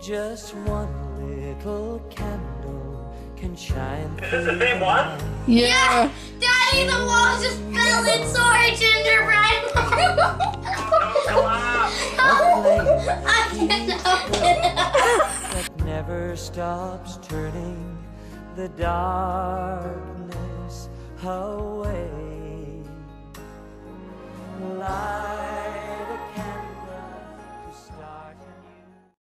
Just one little candle can shine Is this the same one? Yeah. Yeah. Daddy, the walls just filled in sorry, gingerbread. I can't open it. that never stops turning the darkness away.